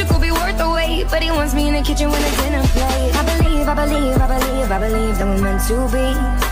music will be worth the wait. But he wants me in the kitchen when the dinner plate. I believe, I believe, I believe, I believe that we're meant to be.